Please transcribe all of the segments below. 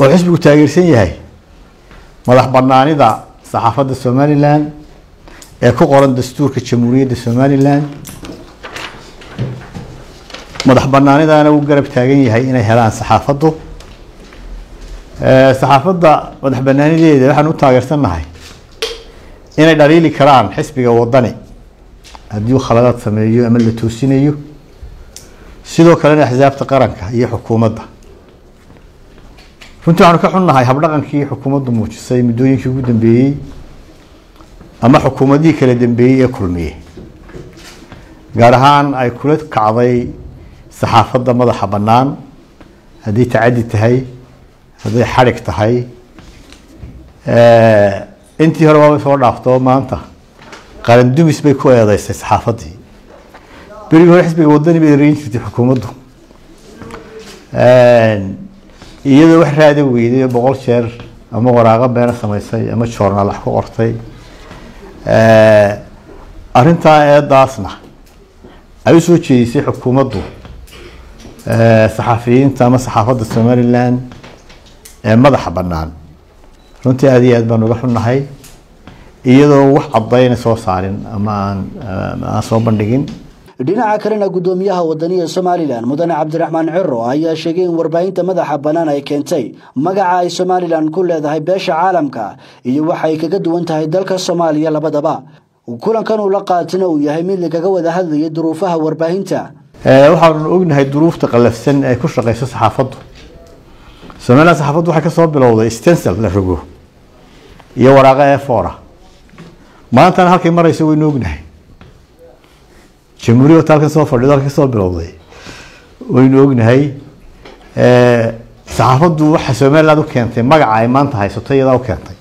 oo xisbigu taageersan yahay madax banaanida saxaafadda somalilan ee ku qoran dastuurka jamhuuriyadda somalilan madax banaanidana uu garab taagan yahay inay helaan saxaafaddu. Saxaafadda madax banaanideeda waxaan u taageersannahay inay dhaliili karaan xisbiga wadani haddii khaladaad sameeyo ama la toosinayo sidoo kalena axsaabta qaranka iyo xukuumadda runtii waxaanu ka xunnahay habdhaqankii xukuumaddu muujisay muddooyinkii ugu dambeeyey ama xukuumadihii kala dambeeyey ee kulmiye gaar ahaan ay kula kacday saxaafadda madaxa bannaan haddii tacaddi tahay hadday xadhig tahay. Intii hore waabay soo dhaafto maanta qaran dumis bay ku eedeysay saxaafaddii. Berigii hore xisbiga wadani bay ereyn jirtay xukuumaddu iyadoo wax raada weyday boqol jeer ama waraaqo beena samaysay ama joornaal wax ku qortay arrintaa eedaasna ay u soo jeedisay xukuumaddu saxafiyiinta ama saxaafadda somalilan ee madaxa bannaan. Runtii aada iyo aad baan uga xunnahay iyadoo wax caddayna soo saarin ama aan aan soo bandhigin dhinaca kalena guddoomiyaha wadaniga somalilan mudane cabdiraxmaan ciro ayaa sheegay in warbaahinta madaxa bannaan ay keentay magaca ay somalilan ku leedahay beesha caalamka iyo waxay kaga duwan tahay dalka soomaaliya labadaba. Kulankan uu la qaatina uu yahay mid lagaga wada hadlayay duruufaha warbaahinta. Waxaanu ognahay duruufta qalafsan ee ku shaqeyso saxaafaddu. Somalilan saxaafaddu waxay ka soo bilowday stencil la rogo iyo waraaqo ee foora maantana halkay marayso waynu ognahay jamhuuriyadda halkan soo fadhido halka ka soo bilowday waynu ognahay saxaafaddu waxa somaliland u keentay magaca ay maanta haysato iyadaa u keentay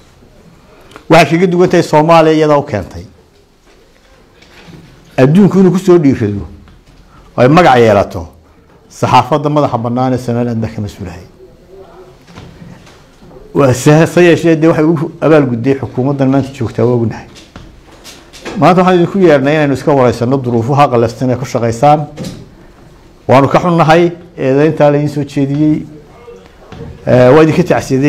waxay kaga duwan tahay soomaaliya iyadaa u keentay adduunku inuu ku soo dhiirado ay magac yeelato saxaafadda madaxa bannaan ee somaliland baa ka mas'uulahay se yeeshee dee waxay u abaalgudday xukuumaddan maanta joogtaa waa ognahay maanta waxaan idinku yeernay inaynu iska wareysano duruufaha qalafsan ee ku shaqeysaan waanu ka xunnahay eedeyntaa la idiin soo jeediyey waa idinka tacsiyaday